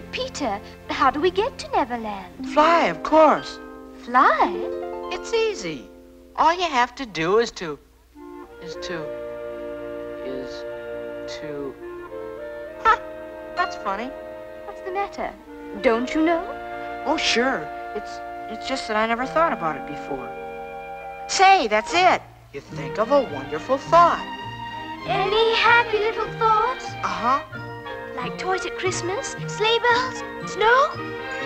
But, Peter, how do we get to Neverland? Fly, of course. Fly? It's easy. All you have to do is to... is to... is to... Ha! That's funny. What's the matter? Don't you know? Oh, sure. It's, it's just that I never thought about it before. Say, that's it. You think of a wonderful thought. Any happy little thoughts? Uh-huh. Like toys at Christmas, sleigh bells, snow?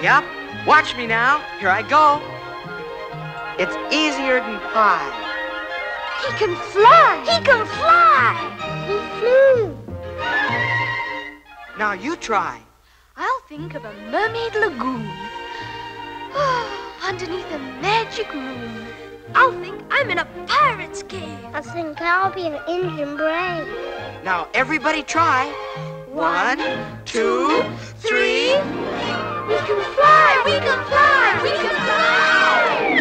Yep. Watch me now. Here I go. It's easier than pie. He can fly! He can fly! He flew. Now you try. I'll think of a mermaid lagoon. Underneath a magic moon. I'll think I'm in a pirate's cave. I think I'll be an engine brave. Now everybody try. One, two, three. We can fly! We can fly! We can fly!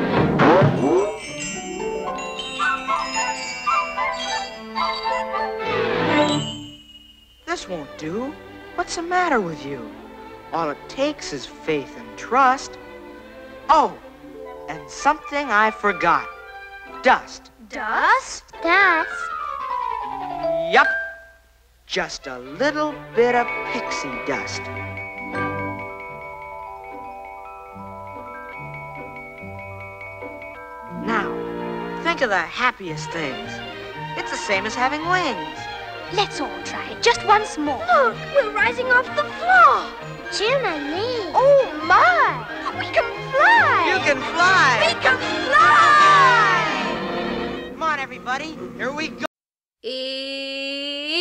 This won't do. What's the matter with you? All it takes is faith and trust. Oh, and something I forgot. Dust. Dust? Dust. Yup. Just a little bit of pixie dust. Now, think of the happiest things. It's the same as having wings. Let's all try it just once more. Look, we're rising off the floor. Jiminy. Oh, my! We can fly! You can fly! We can fly! Come on, everybody. Here we go.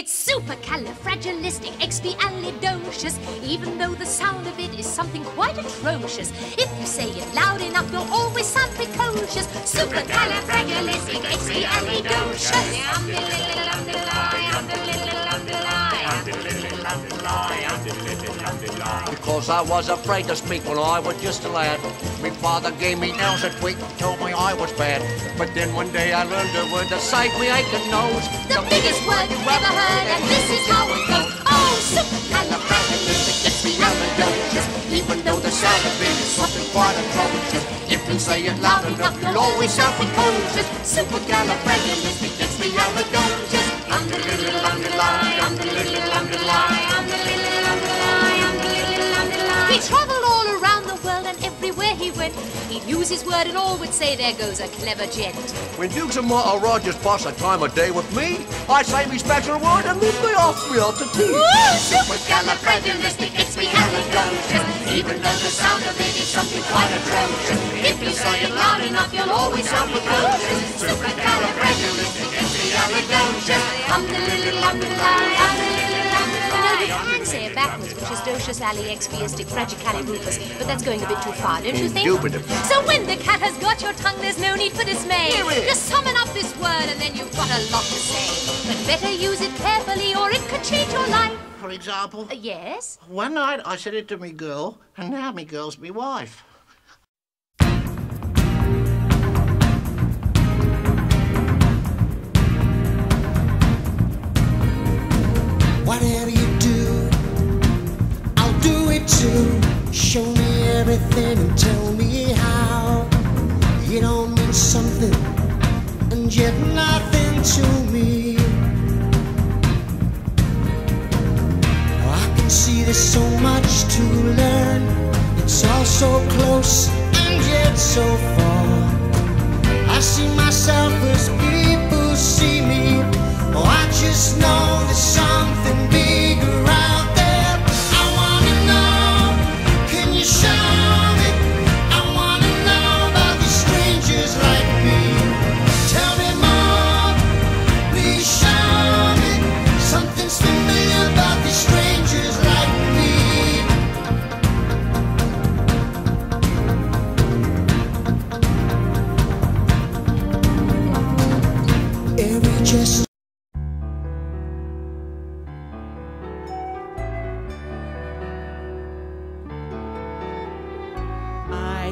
It's supercalifragilisticexpialidocious, even though the sound of it is something quite atrocious. If you say it loud enough, you'll always sound precocious. Supercalifragilisticexpialidocious. Because I was afraid to speak when I was just a lad. My father gave me nails a tweak and told me I was bad. But then one day I learned a word to save me aching nose. The biggest word you've ever heard, and this is how it goes. Oh, supercalifragilisticexpialidocious. Even though the sound of it is something quite atrocious. If you say it loud enough, you'll always sound precocious. Supercalifragilisticexpialidocious. Underline, underline, underline, underline, underline, underline, underline. He traveled all around the world and everywhere he went, he'd use his word and all would say, there goes a clever gent. When Dukes and maharajas pass a time of day with me, I say me special word and then they ask me out to tea. Supercalifragilisticexpialidocious. Even though the sound of it is something quite atrocious. If you say it loud enough, you'll always sound precocious. Supercalifragilisticexpialidocious. Um, the little, um, the lie, um, the little, um, the lie. You know, can say it backwards, which is docious ali expiistic fragicalirufus, but that's going a bit too far, don't you think? Indubitably. So when the cat has got your tongue, there's no need for dismay. Just summon up this word and then you've got a lot to say. But better use it carefully or it could change your life. For example, Uh, yes? one night I said it to me girl, and now me girl's me wife. Whatever you do, I'll too. Show me everything and tell me how. It all means something, and yet nothing to me. Oh, I can see there's so much to learn. It's all so close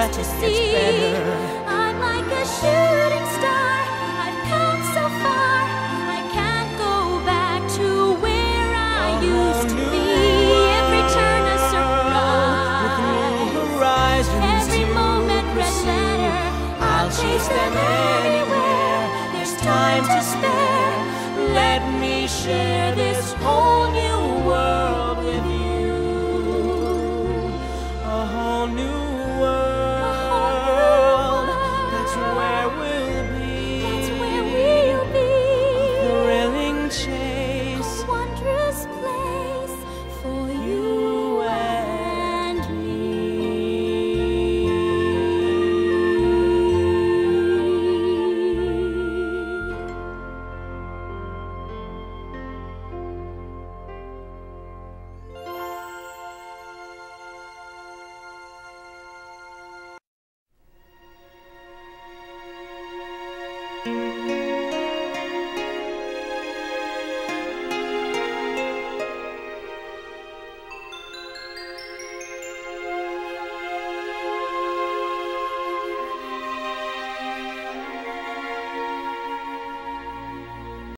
Hold your things breath, to it gets see. better. I'm like a shooting star. I've come so far. I can't go back to where I A used to be. Every turn a With new surprise. horizons, Every moment red letter. I'll chase them anywhere. There's time to spare. Let me share this whole new Thank